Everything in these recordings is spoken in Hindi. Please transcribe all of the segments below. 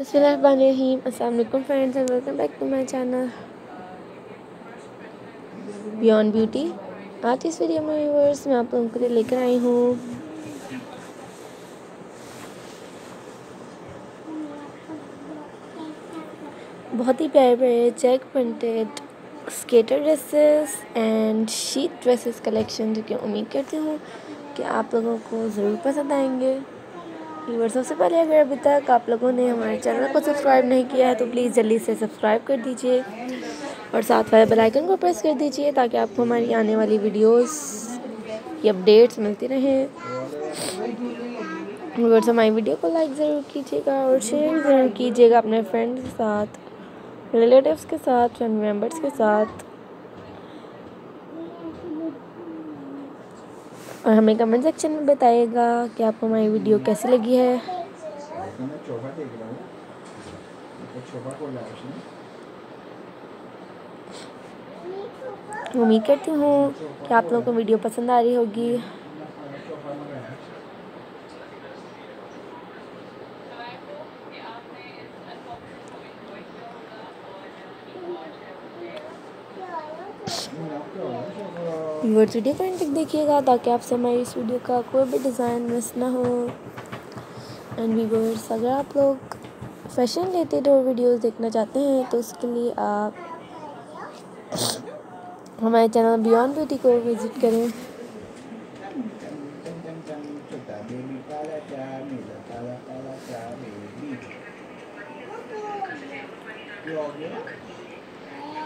Bismillahirrahmanirrahim. Assalamualaikum, friends, and welcome back to my channel. Beyond Beauty. आज इस वीडियो में व्यूवर्स मैं आप लोगों के लिए लेकर आई हूँ। बहुत ही प्यारे प्यारे check printed skater dresses and sheath dresses collection जो कि उम्मीद करती हूँ कि आप लोगों को ज़रूर पसंद आएँगे। व्यूवर सबसे पहले अगर अभी तक आप लोगों ने हमारे चैनल को सब्सक्राइब नहीं किया है तो प्लीज़ जल्दी से सब्सक्राइब कर दीजिए और साथ वाले बेल आइकन को प्रेस कर दीजिए ताकि आपको हमारी आने वाली वीडियोस की अपडेट्स मिलती रहें। व्यूवर्स हमारी वीडियो को लाइक ज़रूर कीजिएगा और शेयर ज़रूर कीजिएगा अपने फ्रेंड्स के साथ, रिलेटिव्स के साथ, फैमिली मेंबर्स के साथ। और हमें कमेंट सेक्शन में बताइएगा कि आपको हमारी वीडियो कैसी लगी है। उम्मीद करती हूँ कि आप लोगों को वीडियो पसंद आ रही होगी। व्यूवर्स वीडियो को तक देखिएगा ताकि आपसे हमारी इस वीडियो का कोई भी डिज़ाइन मिस ना हो। एंड व्यूवर्स अगर आप लोग फ़ैशन रिलेटेड और वीडियोस देखना चाहते हैं तो उसके लिए आप हमारे चैनल बियॉन्ड ब्यूटी को विज़िट करें।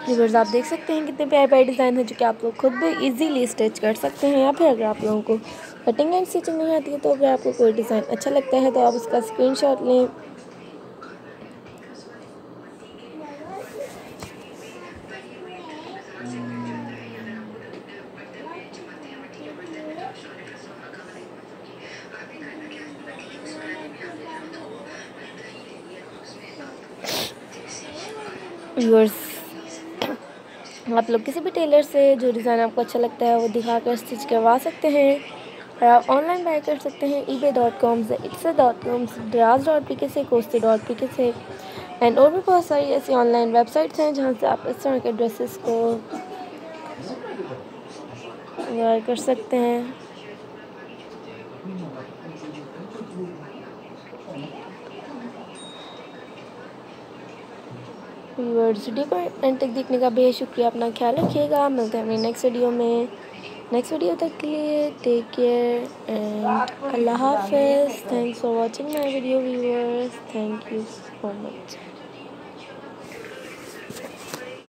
व्यूवर्स आप देख सकते हैं। कितने प्यारे प्यारे डिज़ाइन है जो कि आप लोग खुद भी इजीली स्टिच कर सकते हैं। या फिर अगर आप लोगों को कटिंग एंड स्टिचिंग नहीं आती है तो अगर आपको कोई डिज़ाइन अच्छा लगता है तो आप उसका स्क्रीनशॉट लें। व्यूअर्स आप लोग किसी भी टेलर से जो डिज़ाइन आपको अच्छा लगता है, वो दिखा कर स्टिच करवा सकते हैं। और आप ऑनलाइन बाय कर सकते हैं ई बे डॉट कॉम से इट्स डॉट कॉम से ड्राज डॉट पी के से कोस्ती डॉट पी के से। एंड और भी बहुत सारी ऐसी ऑनलाइन वेबसाइट्स हैं जहाँ से आप इस तरह के ड्रेसेस को वेयर कर सकते हैं। व्यूअर्स वीडियो को एंड तक देखने का बेहद शुक्रिया। अपना ख्याल रखिएगा। मिलते हैं अपने नेक्स्ट वीडियो में। नेक्स्ट वीडियो तक के लिए टेक केयर एंड अल्लाह हाफिज़। Thanks for watching my video viewers thank you so much